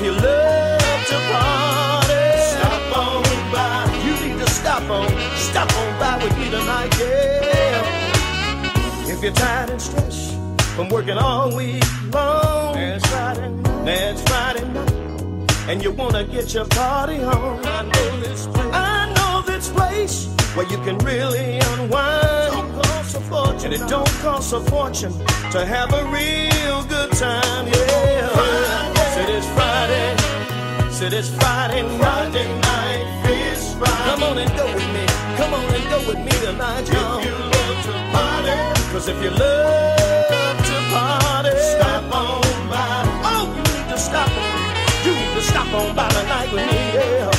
if you love to party, stop on by. You need to stop on, stop on by with me tonight, yeah. If you're tired and stressed from working all week long, it's Friday night, it's Friday night, and you wanna get your party on. I know this place. I know this place where you can really unwind. Don't cost a fortune. And it don't cost a fortune to have a real good time. Yeah. Said it's Friday. Said it's Friday night. Friday night. It's Friday. Come on and go with me. Come on and go with me tonight, y'all. If you love to party. Cause if you love to party, stop on by. Oh, you need to stop on. You need to stop on by tonight with me, yeah.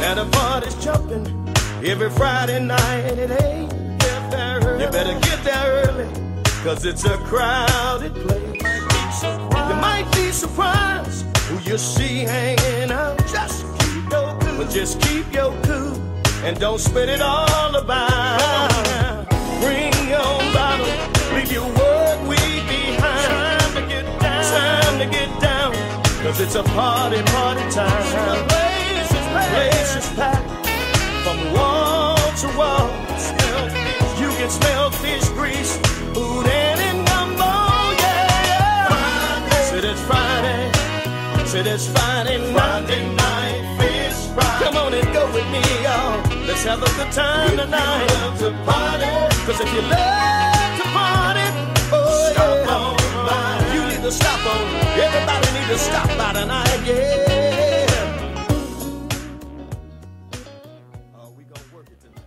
Now the party's jumping every Friday night at 8. Get there early. You better get there early, cause it's a crowded place. Might be surprised who you see hanging out. Just keep your cool. But just keep your cool and don't spit it all about. Bring your bottle, leave your work week behind. Time to get down, time to get down, cause it's a party, party time. The place is packed, place is packed from wall to wall. You can smell fish grease, food and said it's Friday night. Friday night, fish fry. Come on and go with me, y'all. Let's have a good time tonight. You love to party, cause if you love to party, oh yeah, you need to stop on. Everybody need to stop by tonight, yeah. Oh, we gonna work it tonight.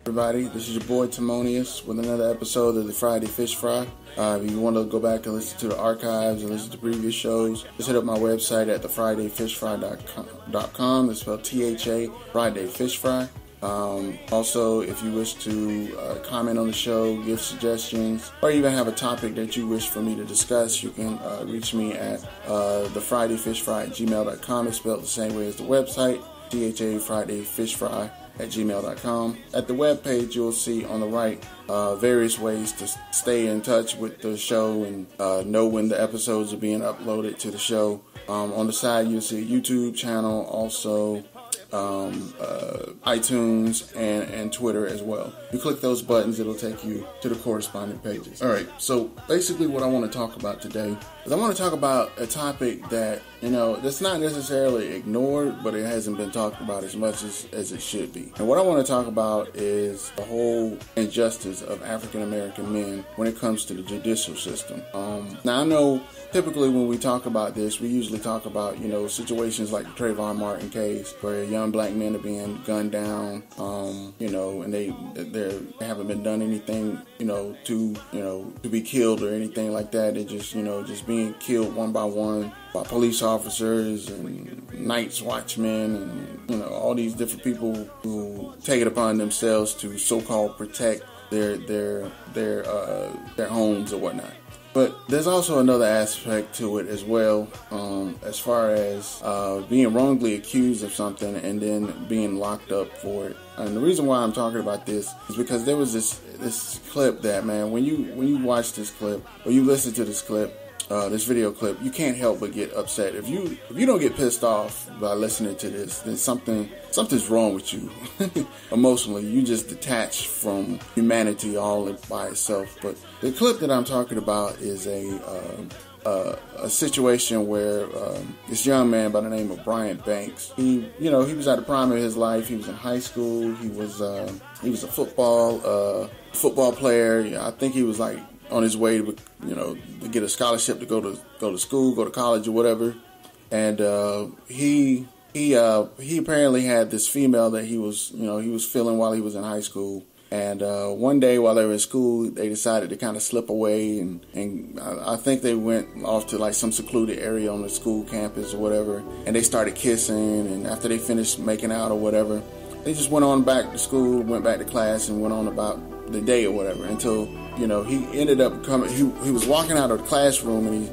everybody. This is your boy Timonious with another episode of the Friday Fish Fry. Uh, if you want to go back and listen to the archives and listen to previous shows, just hit up my website at thafridayfishfry.com. It's spelled T-H-A, Friday Fish Fry. Um, also, if you wish to uh, comment on the show, give suggestions, or even have a topic that you wish for me to discuss, you can uh, reach me at uh, thafridayfishfry at gmail.com. It's spelled the same way as the website, T-H-A, Friday Fish Fry at gmail.com. At the web page, you'll see on the right uh, various ways to stay in touch with the show and uh, know when the episodes are being uploaded to the show. Um, on the side, you'll see a YouTube channel, also um, uh, iTunes, and, and Twitter as well. You click those buttons, it'll take you to the corresponding pages. All right, so basically, what I want to talk about today is I want to talk about a topic that, you know, that's not necessarily ignored, but it hasn't been talked about as much as, as it should be. And what I want to talk about is the whole injustice of African American men when it comes to the judicial system. Um, now, I know typically when we talk about this, we usually talk about you know situations like the Trayvon Martin case, where young black men are being gunned down, um, you know, and they they haven't been done anything, you know, to you know to be killed or anything like that. They just you know just being killed one by one by police officers and nights watchmen and you know all these different people who take it upon themselves to so-called protect their their their uh, their homes or whatnot. But there's also another aspect to it as well, um, as far as uh, being wrongly accused of something and then being locked up for it. And the reason why I'm talking about this is because there was this this clip that man, when you when you watch this clip or you listen to this clip, uh, this video clip, you can't help but get upset. If you if you don't get pissed off by listening to this, then something something's wrong with you emotionally. You just detach from humanity all by itself. But the clip that I'm talking about is a uh, uh, a situation where um, this young man by the name of Brian Banks, he you know he was at the prime of his life. He was in high school. He was uh, he was a football uh, football player. I think he was like on his way to you know to get a scholarship to go to go to school, go to college or whatever. And uh, he he uh, he apparently had this female that he was you know he was feeling while he was in high school. And uh, one day while they were in school, they decided to kind of slip away, and, and I I think they went off to like some secluded area on the school campus or whatever, and they started kissing. And after they finished making out or whatever, they just went on back to school, went back to class, and went on about the day or whatever until you know he ended up coming. He he was walking out of the classroom, and he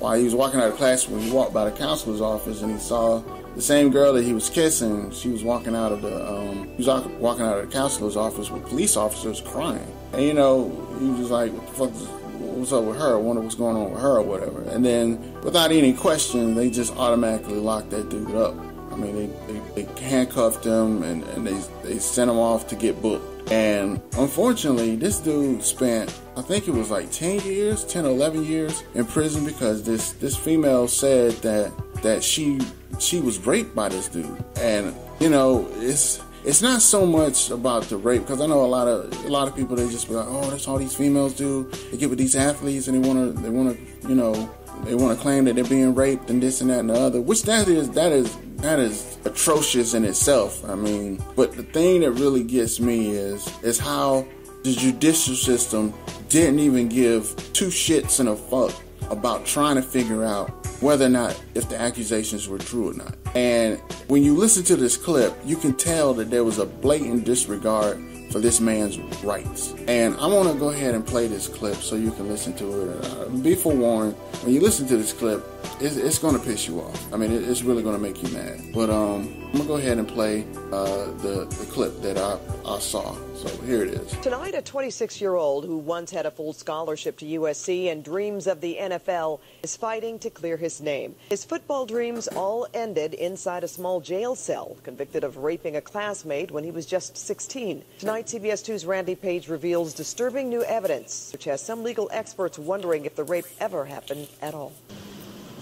while he was walking out of the classroom, he walked by the counselor's office, and he saw the same girl that he was kissing, she was walking out of the um, he was walking out of the counselor's office with police officers crying. And you know, he was like, "What the fuck? Is, what's up with her? I wonder what's going on with her or whatever." And then, without any question, they just automatically locked that dude up. I mean, they, they, they handcuffed him and, and they they sent him off to get booked. And unfortunately, this dude spent, I think it was like 10 years, 10 or 11 years in prison because this, this female said that, that she, she was raped by this dude. And, you know, it's, it's not so much about the rape because I know a lot of a lot of people they just be like, oh, that's all these females do. They get with these athletes and they want to they want to you know they want to claim that they're being raped and this and that and the other, which that is that is that is atrocious in itself. I mean, but the thing that really gets me is is how the judicial system didn't even give two shits and a fuck about trying to figure out whether or not if the accusations were true or not. And when you listen to this clip, you can tell that there was a blatant disregard for this man's rights. And I want to go ahead and play this clip so you can listen to it. Uh, be forewarned, when you listen to this clip, it's, it's going to piss you off. I mean, it, it's really going to make you mad. But um, I'm to go ahead and play uh, the, the clip that I, I saw. So here it is. Tonight, a 26 year old who once had a full scholarship to USC and dreams of the NFL is fighting to clear his name. His football dreams all ended inside a small jail cell, convicted of raping a classmate when he was just 16. Tonight, CBS 2's Randy Paige reveals disturbing new evidence, which has some legal experts wondering if the rape ever happened at all.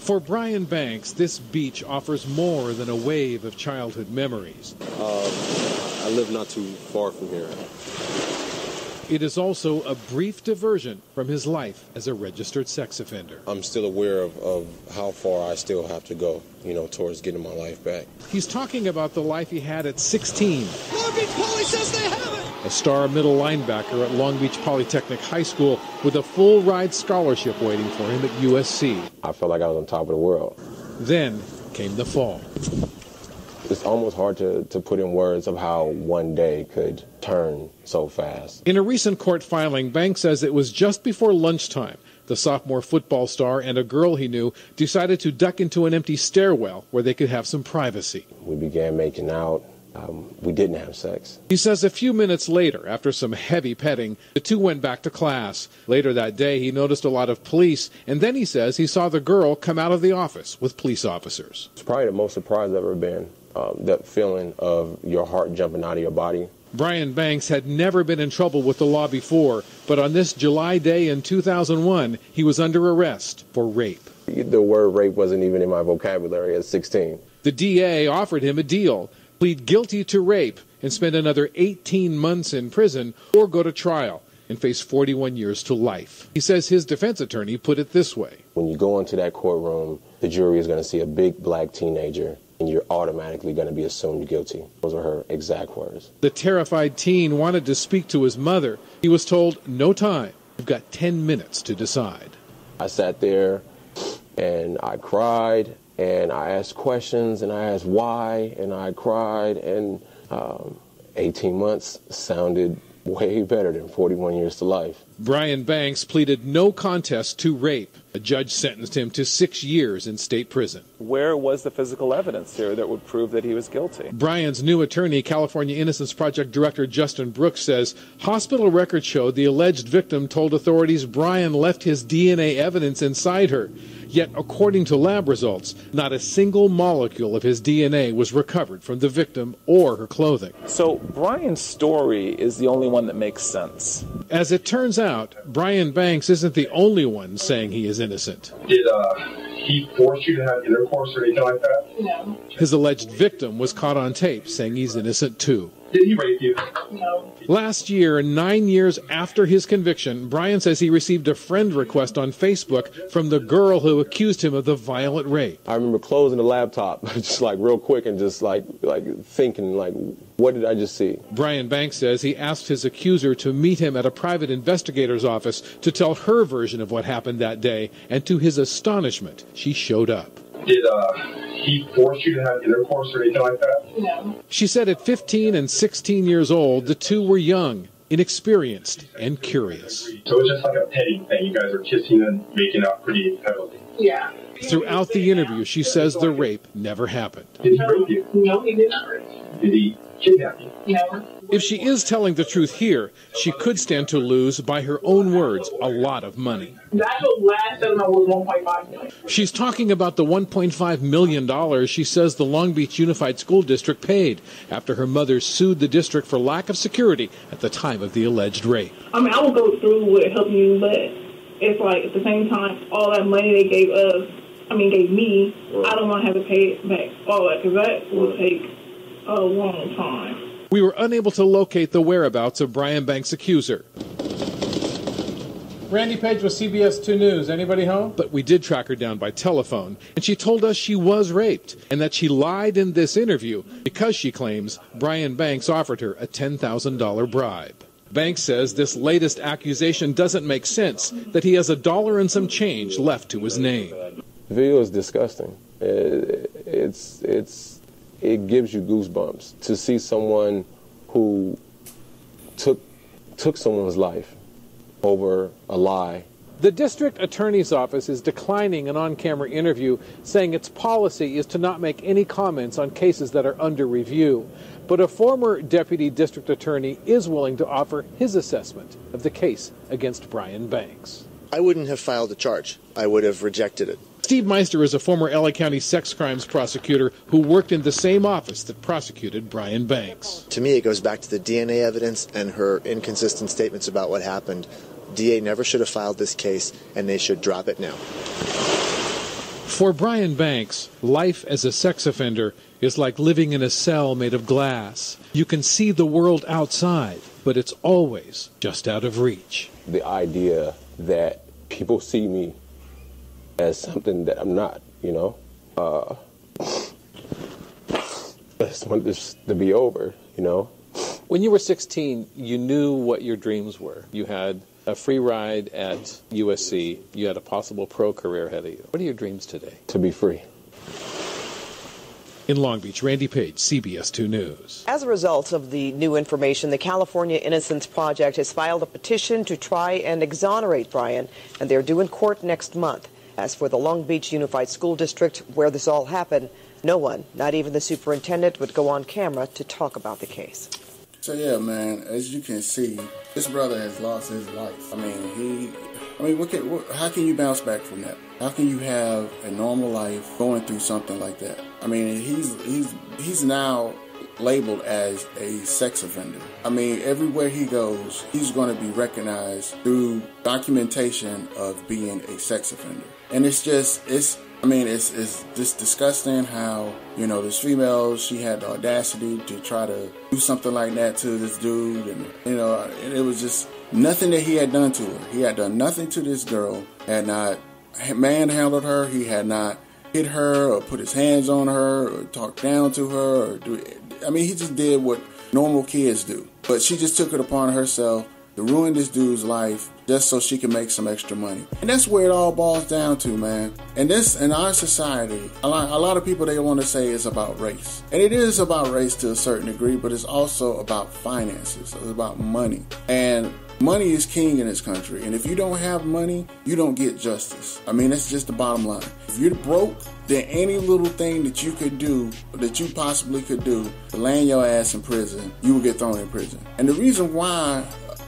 For Brian Banks, this beach offers more than a wave of childhood memories. Uh, I live not too far from here. It is also a brief diversion from his life as a registered sex offender. I'm still aware of, of how far I still have to go, you know, towards getting my life back. He's talking about the life he had at 16. Long Beach Poly says they have it! A star middle linebacker at Long Beach Polytechnic High School with a full ride scholarship waiting for him at USC. I felt like I was on top of the world. Then came the fall. It's almost hard to, to put in words of how one day could turn so fast. In a recent court filing, Banks says it was just before lunchtime. The sophomore football star and a girl he knew decided to duck into an empty stairwell where they could have some privacy. We began making out. Um, we didn't have sex. He says a few minutes later, after some heavy petting, the two went back to class. Later that day, he noticed a lot of police, and then he says he saw the girl come out of the office with police officers. It's probably the most surprised I've ever been. Um, that feeling of your heart jumping out of your body. Brian Banks had never been in trouble with the law before, but on this July day in 2001, he was under arrest for rape. The word rape wasn't even in my vocabulary at 16. The DA offered him a deal plead guilty to rape and spend another 18 months in prison or go to trial and face 41 years to life. He says his defense attorney put it this way When you go into that courtroom, the jury is going to see a big black teenager and you're automatically going to be assumed guilty. Those are her exact words. The terrified teen wanted to speak to his mother. He was told, No time. You've got 10 minutes to decide. I sat there and I cried and I asked questions and I asked why and I cried and um, 18 months sounded way better than 41 years to life. Brian Banks pleaded no contest to rape. A judge sentenced him to six years in state prison. Where was the physical evidence here that would prove that he was guilty? Brian's new attorney, California Innocence Project Director Justin Brooks, says hospital records showed the alleged victim told authorities Brian left his DNA evidence inside her. Yet, according to lab results, not a single molecule of his DNA was recovered from the victim or her clothing. So, Brian's story is the only one that makes sense. As it turns out, Brian Banks isn't the only one saying he is innocent. Did uh, he force you to have intercourse or anything like that? No. His alleged victim was caught on tape saying he's innocent too. Did he rape you? No. Last year, nine years after his conviction, Brian says he received a friend request on Facebook from the girl who accused him of the violent rape. I remember closing the laptop just like real quick and just like like thinking like what did I just see? Brian Banks says he asked his accuser to meet him at a private investigator's office to tell her version of what happened that day, and to his astonishment, she showed up. Did uh, he force you to have intercourse or anything like that? No. She said at 15 and 16 years old, the two were young, inexperienced, and curious. So it's just like a petting thing. You guys are kissing and making out pretty heavily. Yeah. Throughout the interview, she says the rape never happened. Did he rape you? No, he did not rape me. Did he kidnap you? No. If she is telling the truth here, she could stand to lose, by her own words, a lot of money. The actual last settlement was 1.5 million. She's talking about the $1.5 million she says the Long Beach Unified School District paid after her mother sued the district for lack of security at the time of the alleged rape. I mean, I will go through with helping you, but it's like at the same time, all that money they gave us, I mean, gave me, I don't want to have to pay it back all that because that will take a long time. We were unable to locate the whereabouts of Brian Banks' accuser. Randy Paige with CBS 2 News. Anybody home? But we did track her down by telephone, and she told us she was raped and that she lied in this interview because she claims Brian Banks offered her a $10,000 bribe. Banks says this latest accusation doesn't make sense, that he has a dollar and some change left to his name. The video is disgusting. It, it's it's it gives you goosebumps to see someone who took took someone's life over a lie. The district attorney's office is declining an on camera interview, saying its policy is to not make any comments on cases that are under review. But a former deputy district attorney is willing to offer his assessment of the case against Brian Banks. I wouldn't have filed a charge. I would have rejected it. Steve Meister is a former LA County sex crimes prosecutor who worked in the same office that prosecuted Brian Banks. To me, it goes back to the DNA evidence and her inconsistent statements about what happened. DA never should have filed this case, and they should drop it now. For Brian Banks, life as a sex offender is like living in a cell made of glass. You can see the world outside, but it's always just out of reach. The idea that people see me as something that I'm not, you know. Uh, I just want this to be over, you know. When you were 16, you knew what your dreams were. You had a free ride at USC, you had a possible pro career ahead of you. What are your dreams today? To be free. In Long Beach, Randy Paige, CBS 2 News. As a result of the new information, the California Innocence Project has filed a petition to try and exonerate Brian, and they're due in court next month. As for the Long Beach Unified School District, where this all happened, no one, not even the superintendent, would go on camera to talk about the case. So yeah, man, as you can see, this brother has lost his life. I mean, he. I mean, what can, what, how can you bounce back from that? How can you have a normal life going through something like that? I mean, he's he's he's now labeled as a sex offender. I mean, everywhere he goes, he's going to be recognized through documentation of being a sex offender. And it's just it's I mean, it's, it's just disgusting how, you know, this female, she had the audacity to try to do something like that to this dude. And, you know, it was just nothing that he had done to her. He had done nothing to this girl, had not manhandled her, he had not hit her or put his hands on her or talk down to her or do I mean, he just did what normal kids do. But she just took it upon herself to ruin this dude's life just so she can make some extra money. And that's where it all boils down to, man. And this, in our society, a lot, a lot of people they want to say is about race, and it is about race to a certain degree, but it's also about finances. It's about money, and money is king in this country. And if you don't have money, you don't get justice. I mean, that's just the bottom line. If you're broke, then any little thing that you could do, that you possibly could do, to land your ass in prison, you will get thrown in prison. And the reason why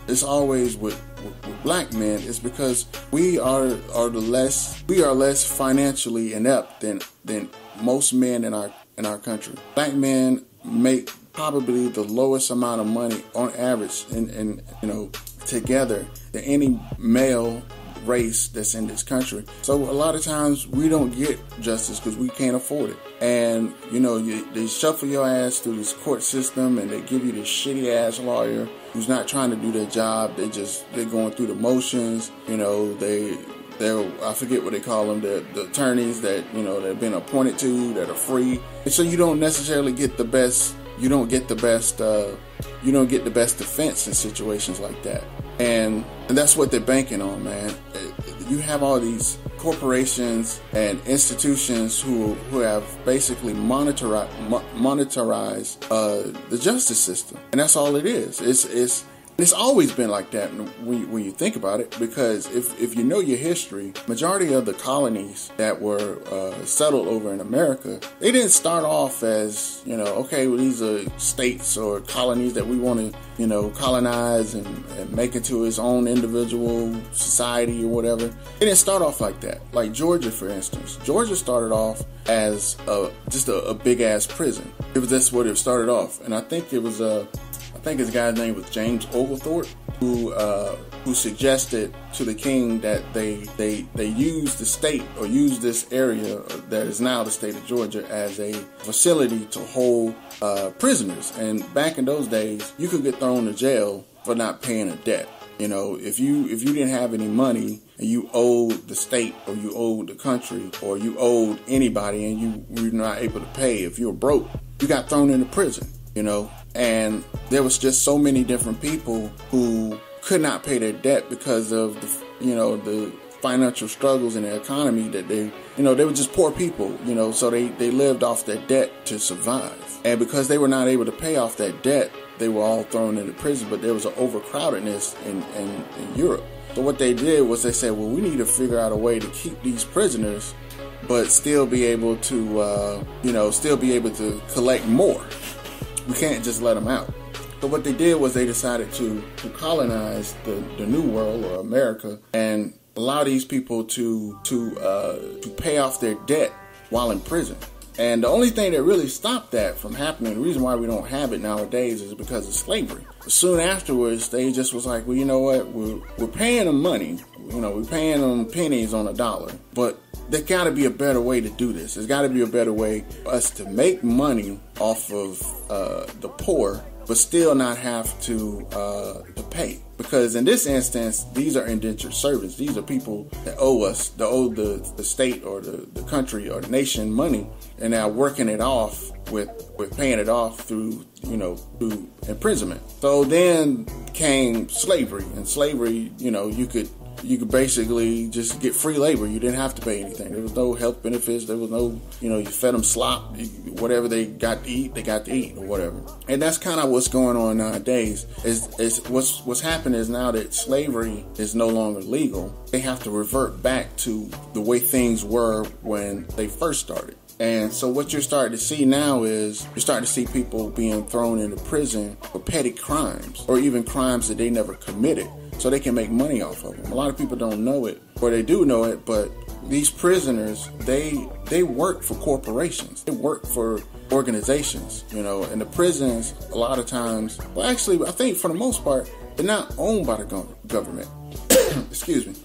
it's always with, with, with, black men is because we are are the less we are less financially inept than than most men in our in our country. Black men make probably the lowest amount of money on average in, in you know together than any male race that's in this country. So a lot of times we don't get justice because we can't afford it. And you know, you, they shuffle your ass through this court system, and they give you this shitty ass lawyer who's not trying to do their job. They just they're going through the motions. You know, they they're I forget what they call them. The the attorneys that you know that have been appointed to that are free. And so you don't necessarily get the best. You don't get the best. Uh, you don't get the best defense in situations like that. And, and that's what they're banking on, man. You have all these corporations and institutions who who have basically monetarized uh, the justice system, and that's all it is. It's it's It's always been like that when you, when you think about it, because if, if you know your history, majority of the colonies that were uh, settled over in America, they didn't start off as, you know, okay, well, these are states or colonies that we want to, you know, colonize and, and make into its own individual society or whatever. They didn't start off like that. Like Georgia, for instance. Georgia started off as a, just a, a big ass prison. It was that's what it started off. And I think it was a, think his guy's name was James Oglethorpe, who uh, who suggested to the king that they they they use the state or use this area that is now the state of Georgia as a facility to hold uh, prisoners. And back in those days, you could get thrown to jail for not paying a debt. You know, if you if you didn't have any money and you owed the state or you owed the country or you owed anybody and you were not able to pay, if you were broke, you got thrown into prison you know, and there was just so many different people who could not pay their debt because of the, you know, the financial struggles in the economy that they, you know, they were just poor people, you know, so they, they lived off their debt to survive. And because they were not able to pay off that debt, they were all thrown into prison, but there was an overcrowdedness in, in, in Europe. So what they did was they said, well, we need to figure out a way to keep these prisoners, but still be able to, uh, you know, still be able to collect more we can't just let them out. So what they did was they decided to, to colonize the, the New World or America and allow these people to to uh, to pay off their debt while in prison. And the only thing that really stopped that from happening, the reason why we don't have it nowadays is because of slavery. Soon afterwards, they just was like, well, you know what? We're, we're paying them money. You know, we're paying them pennies on a dollar. But there got to be a better way to do this. There's got to be a better way for us to make money off of uh, the poor, but still not have to uh, to pay. Because in this instance, these are indentured servants. These are people that owe us, the owe the, the state or the, the country or the nation money, and now working it off with with paying it off through you know through imprisonment. So then came slavery, and slavery, you know, you could you could basically just get free labor. You didn't have to pay anything. There was no health benefits. There was no, you know, you fed them slop. Whatever they got to eat, they got to eat or whatever. And that's kind of what's going on nowadays. Is is what's what's happened is now that slavery is no longer legal, they have to revert back to the way things were when they first started. And so what you're starting to see now is you're starting to see people being thrown into prison for petty crimes or even crimes that they never committed so they can make money off of them. A lot of people don't know it, or they do know it, but these prisoners, they they work for corporations. They work for organizations, you know, and the prisons a lot of times, well actually I think for the most part, they're not owned by the government. Excuse me.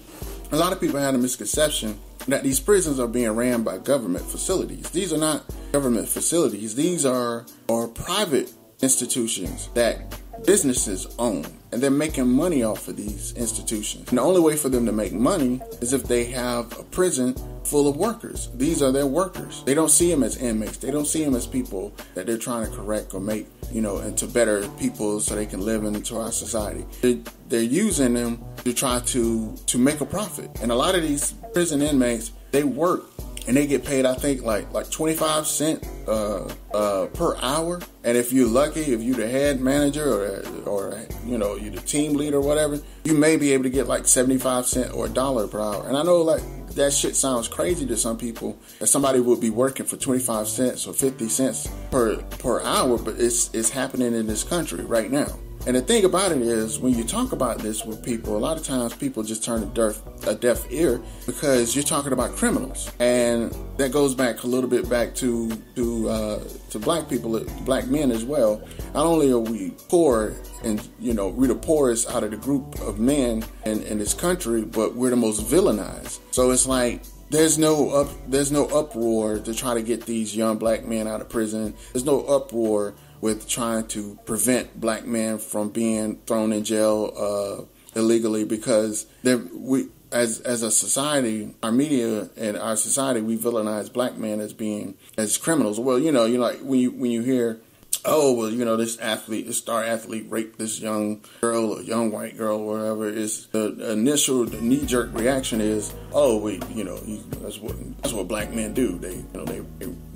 A lot of people have a misconception that these prisons are being ran by government facilities. These are not government facilities. These are are private institutions that businesses own and they're making money off of these institutions. And the only way for them to make money is if they have a prison full of workers. These are their workers. They don't see them as inmates. They don't see them as people that they're trying to correct or make, you know, into better people so they can live into our society. They're, they're using them to try to to make a profit. And a lot of these prison inmates, they work and they get paid I think like like 25 cent uh, uh, per hour. And if you're lucky, if you're the head manager or or you know you're the team leader or whatever, you may be able to get like 75 cent or a dollar per hour. And I know like that shit sounds crazy to some people that somebody would be working for 25 cents or 50 cents per per hour, but it's it's happening in this country right now. And the thing about it is, when you talk about this with people, a lot of times people just turn a deaf, a deaf ear because you're talking about criminals, and that goes back a little bit back to to uh, to black people, black men as well. Not only are we poor, and you know we're the poorest out of the group of men in, in this country, but we're the most villainized. So it's like there's no up there's no uproar to try to get these young black men out of prison. There's no uproar with trying to prevent black men from being thrown in jail uh, illegally because we as as a society, our media and our society, we villainize black men as being as criminals. Well, you know, you like when you when you hear oh well you know this athlete this star athlete raped this young girl or young white girl or whatever is. The initial the knee-jerk reaction is oh we you know that's what that's what black men do. They you know they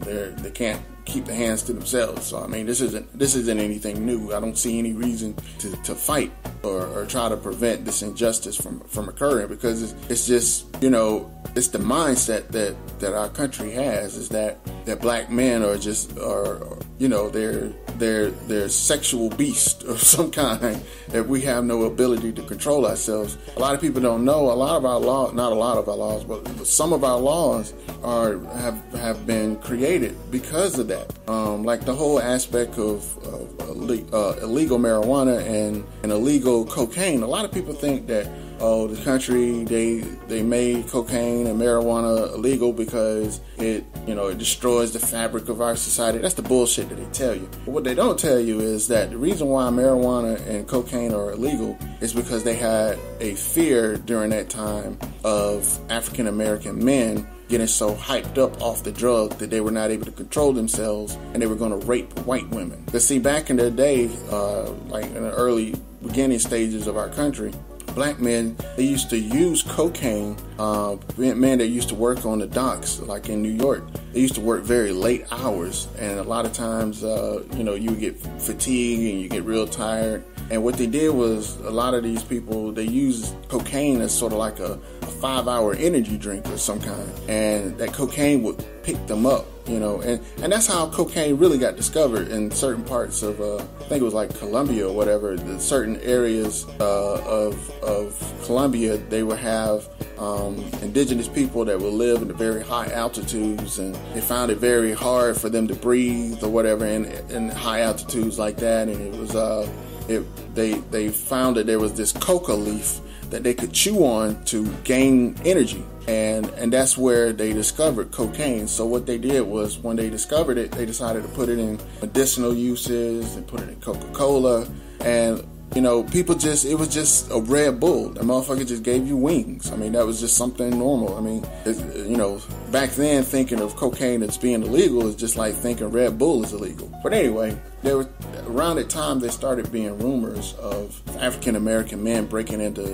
they they can't keep the hands to themselves. So i mean this isn't this isn't anything new. I don't see any reason to, to fight or, or try to prevent this injustice from from occurring because it's, it's just you know it's the mindset that that our country has is that that black men are just are you know they're they're they're sexual beast of some kind that we have no ability to control ourselves. A lot of people don't know a lot of our law not a lot of our laws but some of our laws are have have been created because of that. Um, like the whole aspect of, of uh, illegal marijuana and, and illegal cocaine. A lot of people think that oh, the country they they made cocaine and marijuana illegal because it you know it destroys the fabric of our society. That's the bullshit that they tell you. But what they don't tell you is that the reason why marijuana and cocaine are illegal is because they had a fear during that time of African American men getting so hyped up off the drug that they were not able to control themselves and they were going to rape white women. But see, back in the day, uh, like in the early beginning stages of our country, black men they used to use cocaine uh, men that used to work on the docks like in new york. They used to work very late hours and a lot of times uh, you know you get fatigued and you get real tired and what they did was a lot of these people they use cocaine as sort of like a, a five hour energy drink of some kind. And that cocaine would pick them up you know, and, and that's how cocaine really got discovered in certain parts of, uh, I think it was like Colombia or whatever, the certain areas uh, of, of Colombia, they would have um, indigenous people that would live in the very high altitudes. And they found it very hard for them to breathe or whatever in, in high altitudes like that. And it was, uh, it, they, they found that there was this coca leaf that they could chew on to gain energy and and that's where they discovered cocaine. So what they did was when they discovered it, they decided to put it in medicinal uses and put it in Coca-Cola and you know, people just, it was just a Red Bull. The motherfucker just gave you wings. I mean, that was just something normal. I mean, you know, back then thinking of cocaine as being illegal is just like thinking Red Bull is illegal. But anyway, there was around that time there started being rumors of African American men breaking into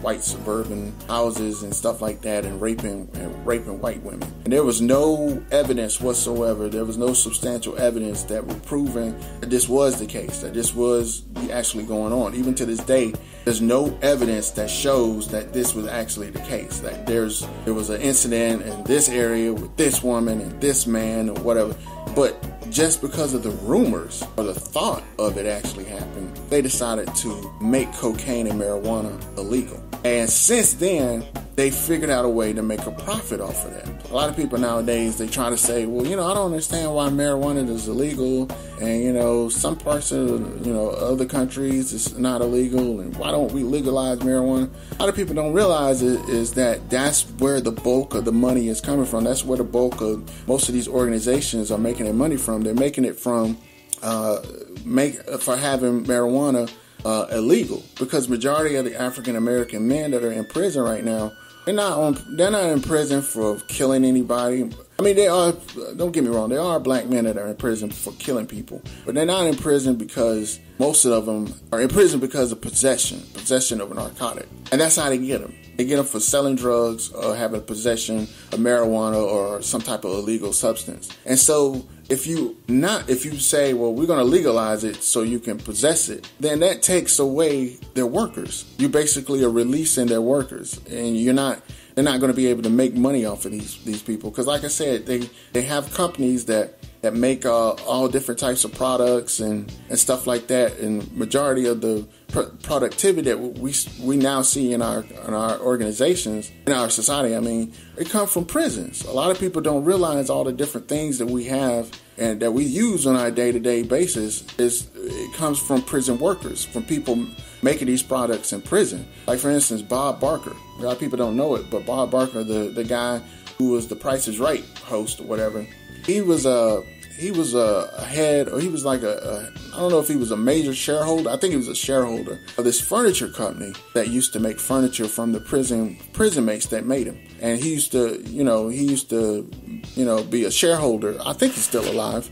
white suburban houses and stuff like that and raping and raping white women. And there was no evidence whatsoever. There was no substantial evidence that was proving that this was the case, that this was actually going on. Even to this day, there's no evidence that shows that this was actually the case. That there's there was an incident in this area with this woman and this man or whatever. But just because of the rumors or the thought of it actually happened, they decided to make cocaine and marijuana illegal. And since then, they figured out a way to make a profit off of that. A lot of people nowadays they try to say, well, you know, I don't understand why marijuana is illegal, and you know, some parts of you know other countries it's not illegal, and why don't we legalize marijuana? A lot of people don't realize it, is that that's where the bulk of the money is coming from. That's where the bulk of most of these organizations are making their money from. They're making it from uh, make for having marijuana uh, illegal because majority of the African American men that are in prison right now they're not on. They're not in prison for killing anybody. I mean, they are. Don't get me wrong. There are black men that are in prison for killing people, but they're not in prison because most of them are in prison because of possession, possession of a narcotic, and that's how they get them. They get them for selling drugs or having possession of marijuana or some type of illegal substance. And so if you not if you say well we're going to legalize it so you can possess it then that takes away their workers. You basically are releasing their workers and you're not they're not going to be able to make money off of these these people. Because like i said they they have companies that that make uh, all different types of products and, and stuff like that. And majority of the pr- productivity that we we now see in our in our organizations in our society, I mean, it comes from prisons. A lot of people don't realize all the different things that we have and that we use on our day to day basis. Is it comes from prison workers, from people making these products in prison. Like for instance, Bob Barker. A lot of people don't know it, but Bob Barker, the the guy who was the Price is Right host or whatever he was a he was a, head or he was like a, a I don't know if he was a major shareholder. I think he was a shareholder of this furniture company that used to make furniture from the prison prison mates that made him. And he used to, you know, he used to, you know, be a shareholder. I think he's still alive.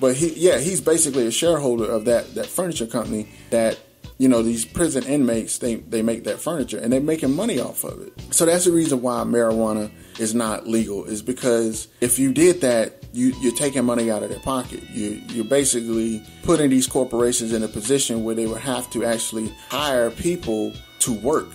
but he, yeah, he's basically a shareholder of that that furniture company that you know these prison inmates they they make that furniture and they're making money off of it. So that's the reason why marijuana is not legal is because if you did that, you you're taking money out of their pocket. You you're basically putting these corporations in a position where they would have to actually hire people to work,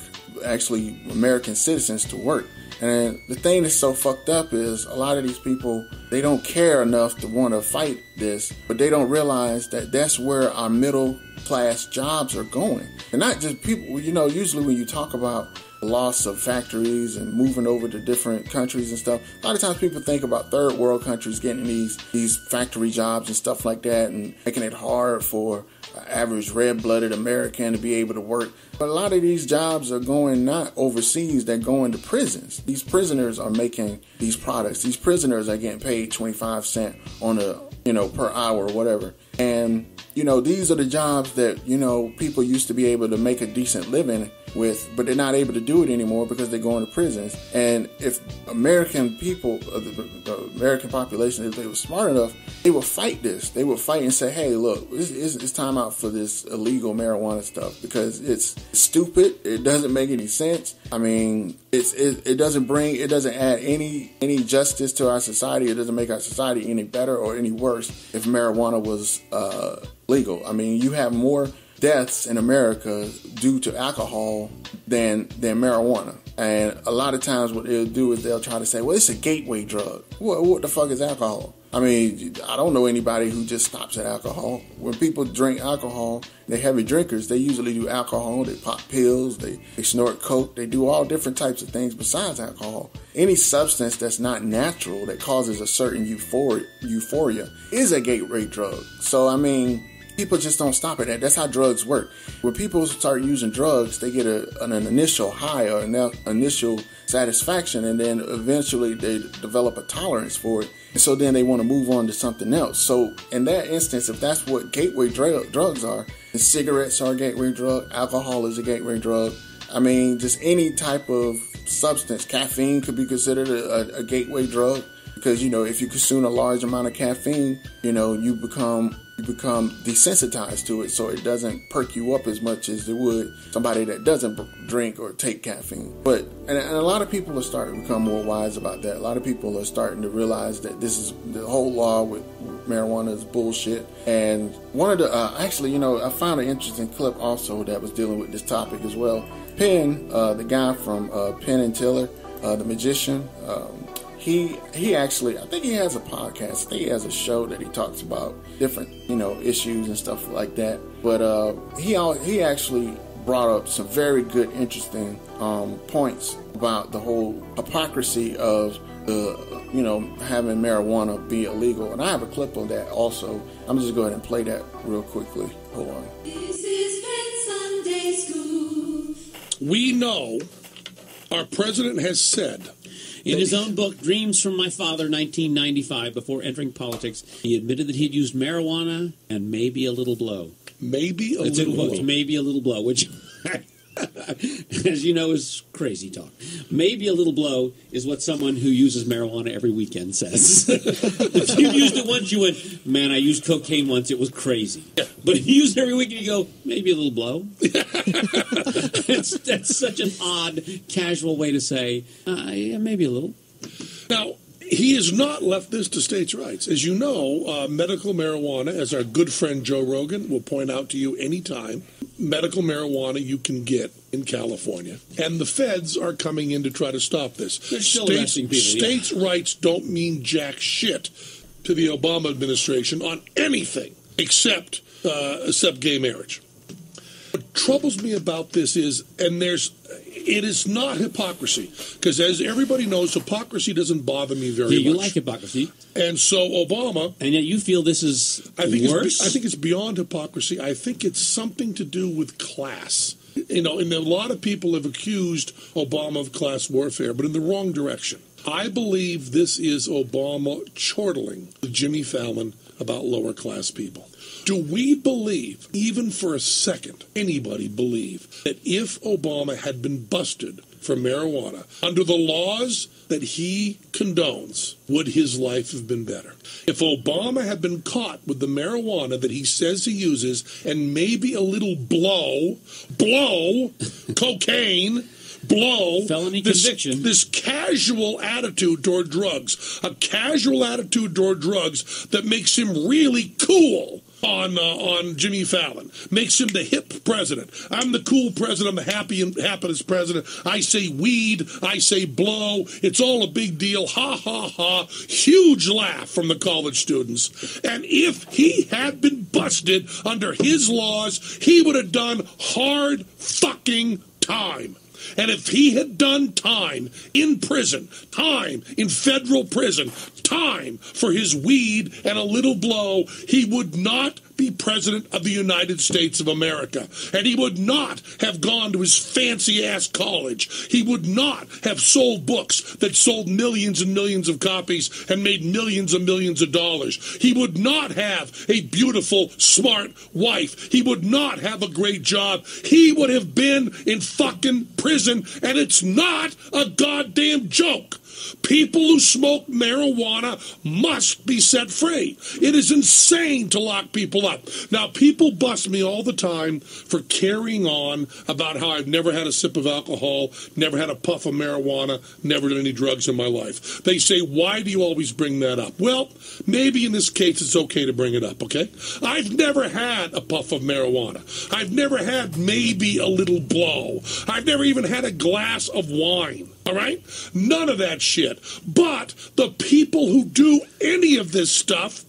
actually American citizens to work. And the thing that's so fucked up is a lot of these people they don't care enough to want to fight this, but they don't realize that that's where our middle class jobs are going. And not just people, you know, usually when you talk about loss of factories and moving over to different countries and stuff. A lot of times people think about third world countries getting these these factory jobs and stuff like that and making it hard for average red-blooded American to be able to work. But a lot of these jobs are going not overseas, they're going to prisons. These prisoners are making these products. These prisoners are getting paid 25 cent on a, you know, per hour or whatever. And you know, these are the jobs that, you know, people used to be able to make a decent living with, but they're not able to do it anymore because they're going to prisons. And if American people, uh, the, the, American population, if they were smart enough, they would fight this. They would fight and say, hey, look, it's, it's, it's time out for this illegal marijuana stuff because it's stupid. It doesn't make any sense. I mean, it's, it, it doesn't bring, it doesn't add any, any justice to our society. It doesn't make our society any better or any worse if marijuana was uh, legal. I mean, you have more deaths in America due to alcohol than than marijuana. And a lot of times, what they'll do is they'll try to say, "Well, it's a gateway drug." What, what the fuck is alcohol? I mean, I don't know anybody who just stops at alcohol. When people drink alcohol, they're heavy drinkers. They usually do alcohol. They pop pills. They, they snort coke. They do all different types of things besides alcohol. Any substance that's not natural that causes a certain euphoria, euphoria is a gateway drug. So I mean people just don't stop at that. That's how drugs work. When people start using drugs, they get a, an, initial high or an initial satisfaction, and then eventually they develop a tolerance for it. And so then they want to move on to something else. So in that instance, if that's what gateway dr- drugs are, cigarettes are a gateway drug, alcohol is a gateway drug. I mean, just any type of substance, caffeine could be considered a, a, a gateway drug because you know if you consume a large amount of caffeine, you know you become you become desensitized to it, so it doesn't perk you up as much as it would somebody that doesn't drink or take caffeine. But and, and, a lot of people are starting to become more wise about that. A lot of people are starting to realize that this is the whole law with marijuana is bullshit. And one of the uh, actually, you know, I found an interesting clip also that was dealing with this topic as well. Penn, uh, the guy from uh, Penn and Teller, uh, the magician. Um, he he actually I think he has a podcast. I think he has a show that he talks about different you know issues and stuff like that. But uh, he he actually brought up some very good, interesting um, points about the whole hypocrisy of the you know having marijuana be illegal. And I have a clip of that also. I'm just go ahead and play that real quickly. Hold on. This is Penn's Sunday school. We know our president has said in his own book, Dreams from My Father, 1995, before entering politics, he admitted that he'd used marijuana and maybe a little blow. Maybe a it's little blow. Maybe a little blow, which, as you know, is crazy talk. Maybe a little blow is what someone who uses marijuana every weekend says. if you used it once, you went, man, I used cocaine once, it was crazy. But if you use it every weekend, you go, maybe a little blow. it's, that's such an odd, casual way to say, uh, yeah, maybe a little. Now, he has not left this to states' rights. As you know, uh, medical marijuana, as our good friend Joe Rogan will point out to you anytime, medical marijuana you can get in California. And the feds are coming in to try to stop this. States, people, states' yeah. rights don't mean jack shit to the Obama administration on anything except uh, except gay marriage. Troubles me about this is, and there's it is not hypocrisy because, as everybody knows, hypocrisy doesn't bother me very yeah, you much. You like hypocrisy, and so Obama, and yet you feel this is I think worse. I think it's beyond hypocrisy. I think it's something to do with class. You know, and a lot of people have accused Obama of class warfare, but in the wrong direction. I believe this is Obama chortling with Jimmy Fallon about lower class people. Do we believe, even for a second, anybody believe that if Obama had been busted for marijuana under the laws that he condones, would his life have been better? If Obama had been caught with the marijuana that he says he uses and maybe a little blow, blow, cocaine, blow, Felony this, conviction. this casual attitude toward drugs, a casual attitude toward drugs that makes him really cool on uh, on Jimmy Fallon, makes him the hip president. I'm the cool president. I'm the happy and happiest president. I say weed. I say blow. It's all a big deal. Ha ha ha! Huge laugh from the college students. And if he had been busted under his laws, he would have done hard fucking time. And if he had done time in prison, time in federal prison, time for his weed and a little blow, he would not be president of the United States of America. And he would not have gone to his fancy ass college. He would not have sold books that sold millions and millions of copies and made millions and millions of dollars. He would not have a beautiful, smart wife. He would not have a great job. He would have been in fucking prison, and it's not a goddamn joke. People who smoke marijuana must be set free. It is insane to lock people up. Now, people bust me all the time for carrying on about how I've never had a sip of alcohol, never had a puff of marijuana, never done any drugs in my life. They say, why do you always bring that up? Well, maybe in this case it's okay to bring it up, okay? I've never had a puff of marijuana. I've never had maybe a little blow. I've never even had a glass of wine. All right? None of that shit. But the people who do any of this stuff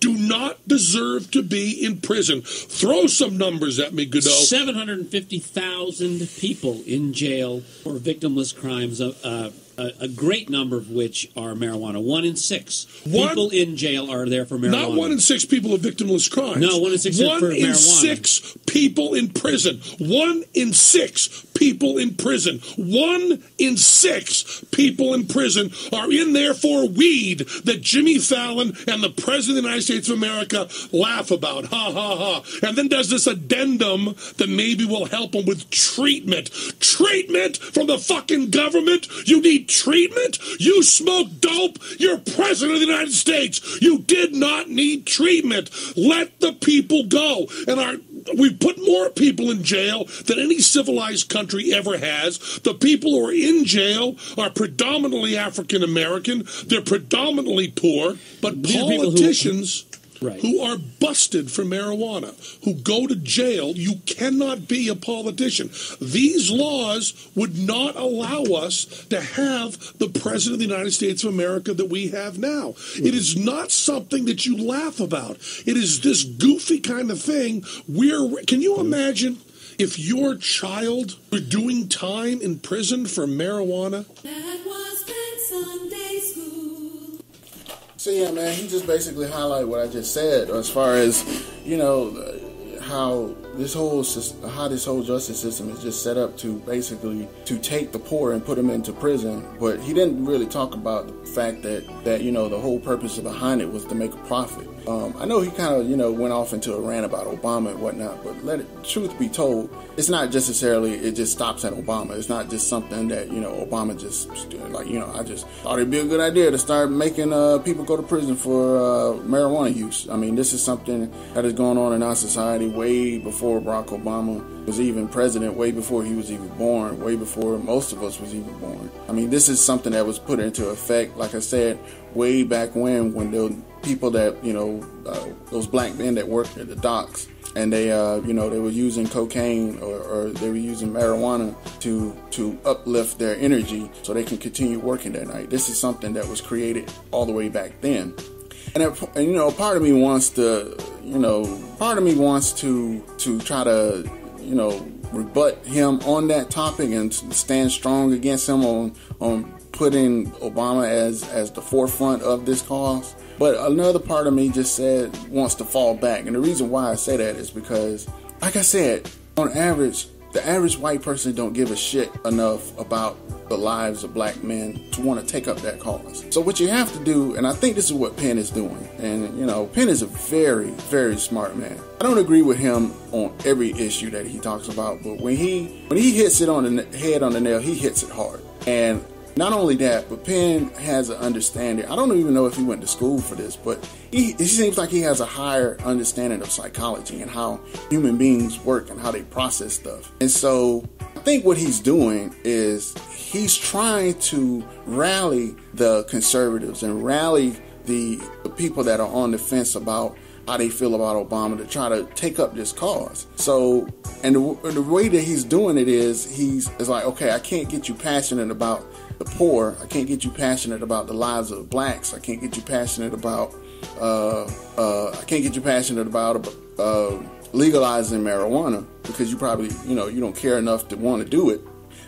do not deserve to be in prison. Throw some numbers at me, Goudeau. 750,000 people in jail for victimless crimes, uh, uh, a, a great number of which are marijuana. One in six One- people in jail are there for marijuana. Not one in six people are victimless crimes. No, one in six One in marijuana. six people in prison. One in six people in prison. One in six people in prison are in there for weed that Jimmy Fallon and the President of the United States of America laugh about. Ha ha ha. And then does this addendum that maybe will help them with treatment. Treatment from the fucking government? You need treatment? You smoke dope? You're President of the United States. You did not need treatment. Let the people go. And our we put more people in jail than any civilized country ever has. The people who are in jail are predominantly African American. They're predominantly poor, but These politicians Right. who are busted for marijuana, who go to jail, you cannot be a politician. These laws would not allow us to have the President of the United States of America that we have now. Hmm. It is not something that you laugh about. It is this goofy kind of thing. We're, can you imagine if your child were doing time in prison for marijuana? So yeah, man, he just basically highlighted what I just said as far as you know how this whole how this whole justice system is just set up to basically to take the poor and put them into prison. But he didn't really talk about the fact that that you know the whole purpose behind it was to make a profit. Um, I know he kind of you know went off into a rant about Obama and whatnot, but let it truth be told, it's not necessarily it just stops at Obama. It's not just something that you know Obama just like you know I just thought it'd be a good idea to start making uh, people go to prison for uh, marijuana use. I mean, this is something that is going on in our society way before Barack Obama was even president, way before he was even born, way before most of us was even born. I mean, this is something that was put into effect, like I said, way back when when the people that you know uh, those black men that worked at the docks and they uh, you know they were using cocaine or, or they were using marijuana to to uplift their energy so they can continue working that night this is something that was created all the way back then and, it, and you know part of me wants to you know part of me wants to to try to you know rebut him on that topic and stand strong against him on on putting Obama as as the forefront of this cause. But another part of me just said wants to fall back, and the reason why I say that is because, like I said, on average, the average white person don't give a shit enough about the lives of black men to want to take up that cause. So what you have to do, and I think this is what Penn is doing, and you know, Penn is a very, very smart man. I don't agree with him on every issue that he talks about, but when he when he hits it on the head on the nail, he hits it hard. And not only that, but Penn has an understanding. I don't even know if he went to school for this, but he, seems like he has a higher understanding of psychology and how human beings work and how they process stuff. And so I think what he's doing is he's trying to rally the conservatives and rally the, the people that are on the fence about how they feel about Obama to try to take up this cause. So, and the, the way that he's doing it is he's is like, okay, I can't get you passionate about the poor. I can't get you passionate about the lives of blacks. I can't get you passionate about. Uh, uh, I can't get you passionate about uh, legalizing marijuana because you probably, you know, you don't care enough to want to do it.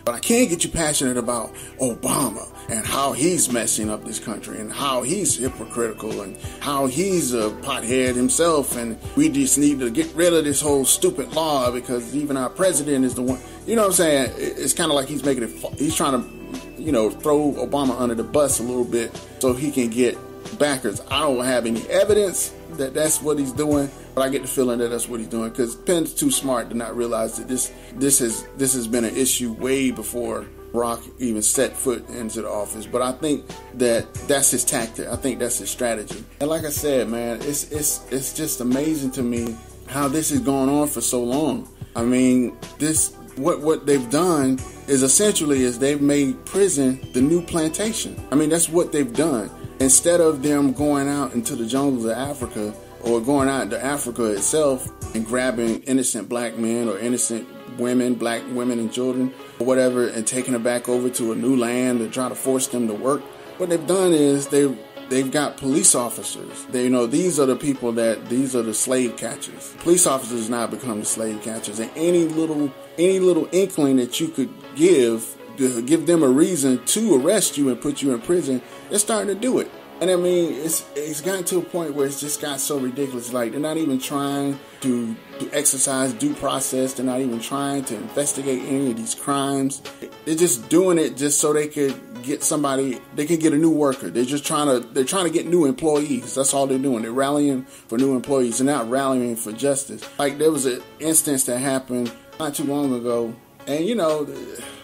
But I can't get you passionate about Obama and how he's messing up this country and how he's hypocritical and how he's a pothead himself and we just need to get rid of this whole stupid law because even our president is the one. You know what I'm saying? It's kind of like he's making it. He's trying to, you know, throw Obama under the bus a little bit so he can get backers. I don't have any evidence that that's what he's doing, but I get the feeling that that's what he's doing because Penn's too smart to not realize that this this has this has been an issue way before Rock even set foot into the office. But I think that that's his tactic. I think that's his strategy. And like I said, man, it's it's it's just amazing to me how this is going on for so long. I mean, this what what they've done is essentially is they've made prison the new plantation. I mean, that's what they've done. Instead of them going out into the jungles of Africa or going out to Africa itself and grabbing innocent black men or innocent women, black women and children, or whatever, and taking them back over to a new land and try to force them to work. What they've done is they've they've got police officers. They you know these are the people that these are the slave catchers. Police officers now become the slave catchers, and any little any little inkling that you could give to give them a reason to arrest you and put you in prison, they're starting to do it. And I mean, it's it's gotten to a point where it's just got so ridiculous. Like they're not even trying to, to exercise due process. They're not even trying to investigate any of these crimes. They're just doing it just so they could get somebody. They can get a new worker. They're just trying to they're trying to get new employees. That's all they're doing. They're rallying for new employees. They're not rallying for justice. Like there was an instance that happened not too long ago, and you know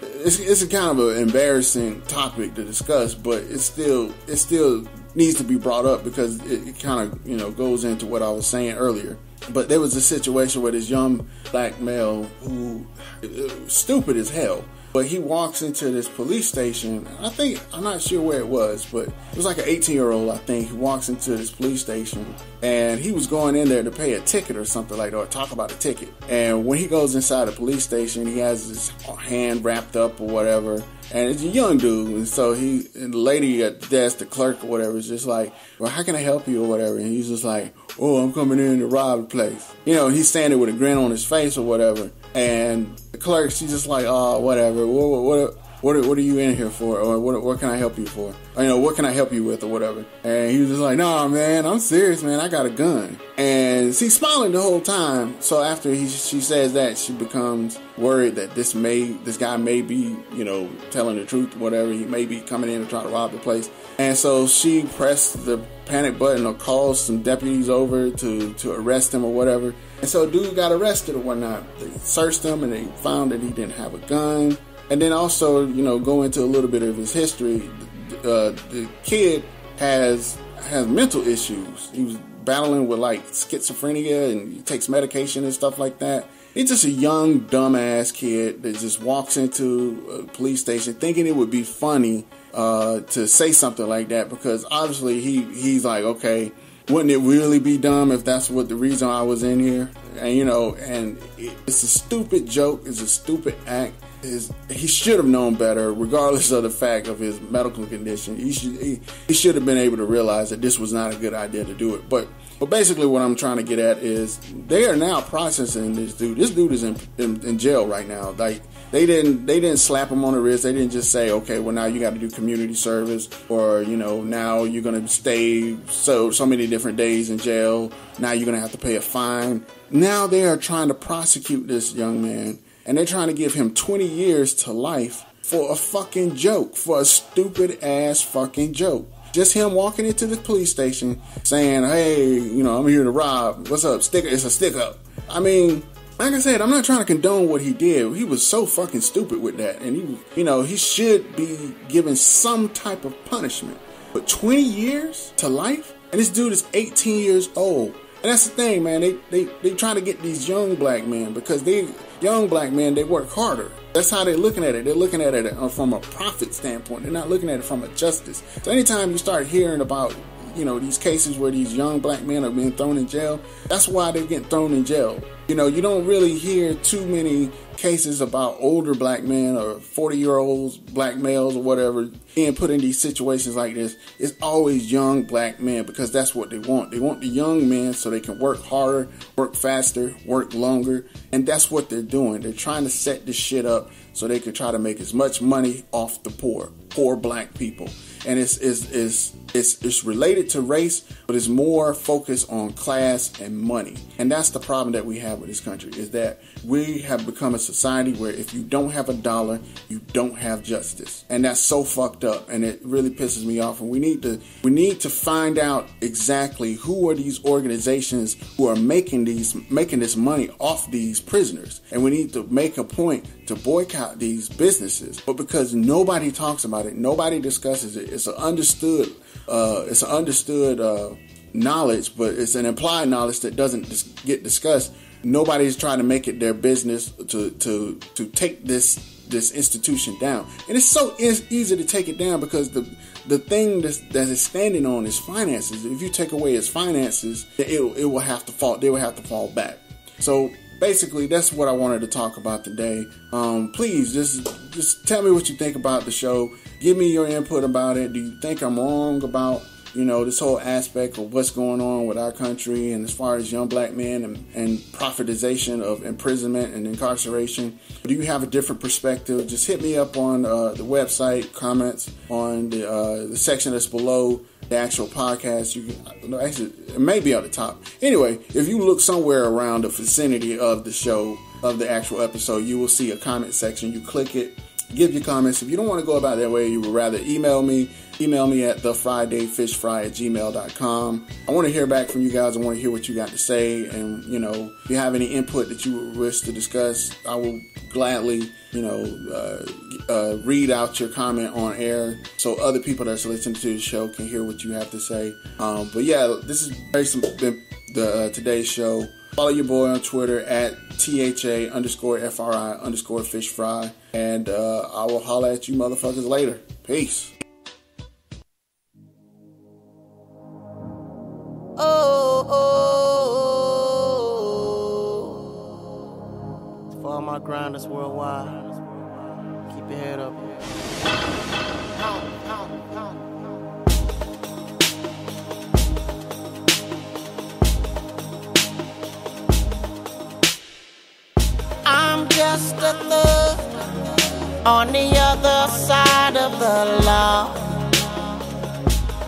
it's, it's a kind of an embarrassing topic to discuss, but it's still it's still needs to be brought up because it, it kind of you know goes into what I was saying earlier. But there was a situation where this young black male who uh, stupid as hell but he walks into this police station. I think I'm not sure where it was, but it was like an 18 year old. I think he walks into this police station, and he was going in there to pay a ticket or something like that, or talk about a ticket. And when he goes inside the police station, he has his hand wrapped up or whatever, and it's a young dude. And so he, and the lady at the desk, the clerk or whatever, is just like, "Well, how can I help you or whatever?" And he's just like, "Oh, I'm coming in to rob the place." You know, he's standing with a grin on his face or whatever. And clerk, she's just like, oh, whatever. What, what, what, what are you in here for? Or what, what can I help you for? Or, you know, what can I help you with or whatever? And he was just like, nah, man, I'm serious, man. I got a gun. And she's smiling the whole time. So after he, she says that, she becomes worried that this may, this guy may be, you know, telling the truth, whatever. He may be coming in to try to rob the place. And so she pressed the panic button or calls some deputies over to, to arrest him or whatever. And so dude got arrested or whatnot. They searched him and they found that he didn't have a gun. And then also, you know, go into a little bit of his history. Uh, the kid has has mental issues. He was battling with like schizophrenia and he takes medication and stuff like that. He's just a young dumbass kid that just walks into a police station thinking it would be funny uh, to say something like that because obviously he he's like okay wouldn't it really be dumb if that's what the reason I was in here? And you know, and it's a stupid joke, it's a stupid act. Is he should have known better, regardless of the fact of his medical condition. He should he, he should have been able to realize that this was not a good idea to do it. But but basically, what I'm trying to get at is they are now processing this dude. This dude is in, in, in jail right now. Like they didn't they didn't slap him on the wrist. They didn't just say, okay, well now you got to do community service, or you know now you're gonna stay so so many different days in jail. Now you're gonna have to pay a fine. Now they are trying to prosecute this young man, and they're trying to give him 20 years to life for a fucking joke, for a stupid ass fucking joke. Just him walking into the police station saying, "Hey, you know, I'm here to rob. What's up? Sticker. It's a stick up." I mean, like I said, I'm not trying to condone what he did. He was so fucking stupid with that, and he, you know, he should be given some type of punishment. But 20 years to life, and this dude is 18 years old. And that's the thing, man. They they they trying to get these young black men because they young black men they work harder. That's how they're looking at it. They're looking at it uh, from a profit standpoint. They're not looking at it from a justice. So anytime you start hearing about you know these cases where these young black men are being thrown in jail, that's why they're getting thrown in jail. You know, you don't really hear too many cases about older black men or 40 year olds, black males or whatever, being put in these situations like this. It's always young black men because that's what they want. They want the young men so they can work harder, work faster, work longer. And that's what they're doing. They're trying to set this shit up so they can try to make as much money off the poor, poor black people. And it's, it's, it's, it's, it's related to race, but it's more focused on class and money. And that's the problem that we have with this country is that we have become a society where if you don't have a dollar, you don't have justice. And that's so fucked up and it really pisses me off. And we need to we need to find out exactly who are these organizations who are making these making this money off these prisoners. And we need to make a point to boycott these businesses. But because nobody talks about it, nobody discusses it, it's understood uh, it's an understood uh, knowledge, but it's an implied knowledge that doesn't dis- get discussed. Nobody's trying to make it their business to to to take this this institution down, and it's so easy to take it down because the the thing that's, that is standing on is finances. If you take away its finances, it it will have to fall. They will have to fall back. So basically, that's what I wanted to talk about today. Um, please just just tell me what you think about the show. Give me your input about it. Do you think I'm wrong about you know, this whole aspect of what's going on with our country and as far as young black men and, and profitization of imprisonment and incarceration. Do you have a different perspective? Just hit me up on uh, the website, comments on the, uh, the section that's below the actual podcast. You can, actually, it may be at the top. Anyway, if you look somewhere around the vicinity of the show, of the actual episode, you will see a comment section. You click it give your comments. If you don't want to go about that way, you would rather email me, email me at thafridayfishfry at gmail.com. I want to hear back from you guys. I want to hear what you got to say. And, you know, if you have any input that you wish to discuss, I will gladly, you know, uh, uh, read out your comment on air so other people that's listening to the show can hear what you have to say. Um, but yeah, this is basically the uh, today's show. Follow your boy on Twitter at THA underscore FRI underscore fish fry. And uh, I will holler at you motherfuckers later. Peace. Oh, oh, For all my grinders worldwide, keep your head up. I'm just a thug on the other side of the law.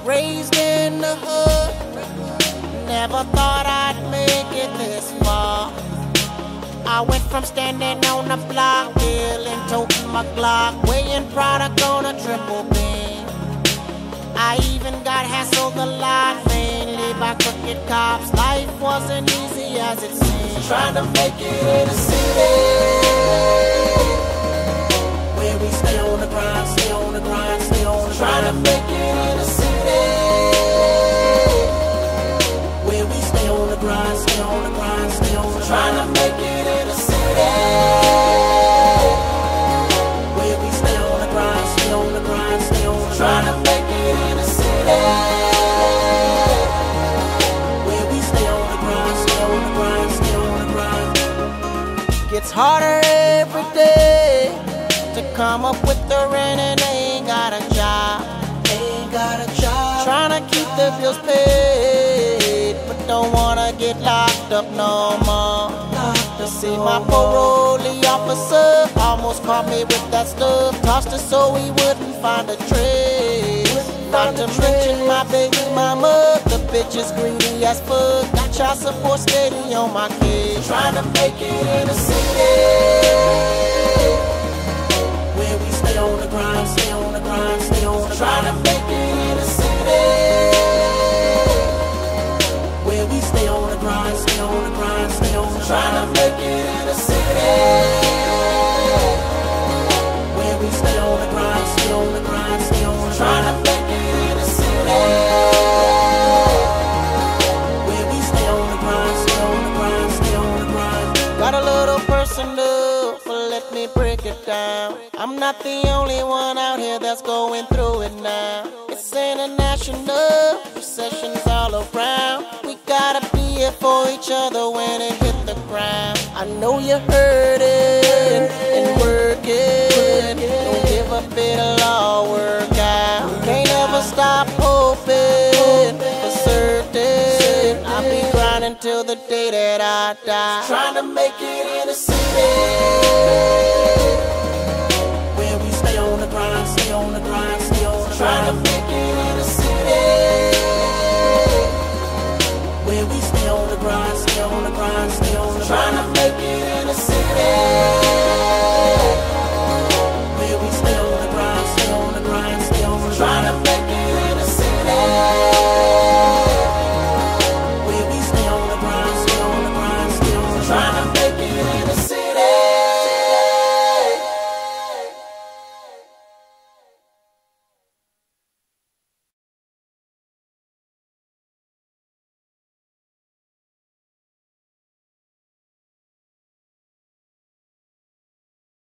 Raised in the hood, never thought I'd make it this far. I went from standing on the block, dealing, toting my Glock, weighing product on a triple beam. I even got hassled a lot, mainly by crooked cops. Life wasn't easy as it seemed. Trying to make it in the city where we stay on the grind, stay on the grind, stay on the Trying to make it in the city. Where we stay on the grind, stay on the grind, stay on the Trying to make it in the city. Where we stay on the grind, stay on the grind, stay on the Trying to make it in the city. Where we to come up with the rent and they ain't got a job. They ain't got a job. Trying to keep the bills paid, but don't wanna get locked up no more. To see my parole officer almost caught me with that stuff. Tossed it so he wouldn't find a trace. Not to mention my baby mama, the bitch is greedy as fuck. Got child support steady on my case. Trying to make it in the city Trying to make it in the city. Where we stay on the grind, stay on the grind, stay on the grind. Trying to make it in the city. Where we stay on the grind, stay on the grind, stay on the grind. Down. I'm not the only one out here that's going through it now. It's international, recessions all around. We gotta be here for each other when it hit the ground. I know you're hurting and working. Don't give up, it'll all work out. Can't ever stop hoping for certain. I'll be grinding till the day that I die. Trying to make it in the city. gotta the we stay on the grind, stay on the grind, stay on the grind.